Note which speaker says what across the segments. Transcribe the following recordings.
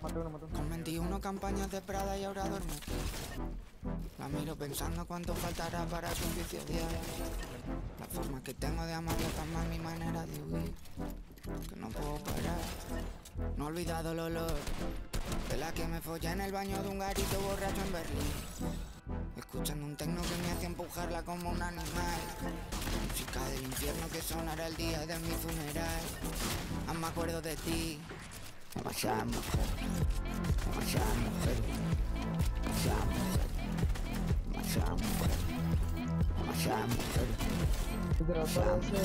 Speaker 1: Con 21 campañas de Prada y ahora duerme aquí. La miro pensando cuánto faltará para su vicio diario. La forma que tengo de amarlo tan mal mi manera de huir. Que no puedo parar. No he olvidado el olor de la que me follé en el baño de un garito borracho en Berlín. Escuchando un tecno que me hacía empujarla como un animal. Música del infierno que sonará el día de mi funeral. Aún me acuerdo de ti. Demasiada mujer. Demasiada mujer. Demasiada mujer. Demasiada mujer. Demasiada mujer.
Speaker 2: Si te lo parece...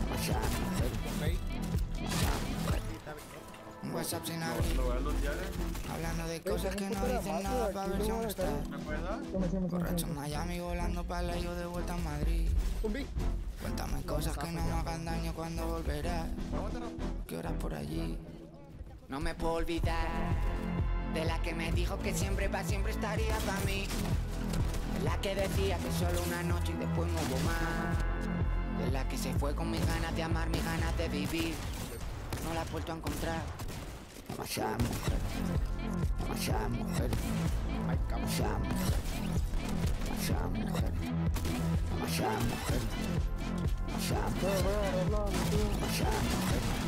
Speaker 1: Demasiada mujer. Demasiada mujer. Un WhatsApp sin abrir. Hablando de cosas que no dicen nada para ver si aún está.
Speaker 3: ¿Me puedes dar?
Speaker 2: Toma, toma, toma,
Speaker 1: Borracho en. Miami volando para yo de vuelta a Madrid. Cuéntame cosas que no me hagan daño cuando volverás. ¿Qué horas por allí? No me puedo olvidar de la que me dijo que siempre para siempre estaría para mí. De la que decía que solo una noche y después no hubo más. De la que se fue con mis ganas de amar, mis ganas de vivir. No la he vuelto a encontrar. Demasiada mujer. Demasiada mujer. Demasiada mujer. Demasiada mujer. Demasiada mujer. Demasiada mujer. Mujer.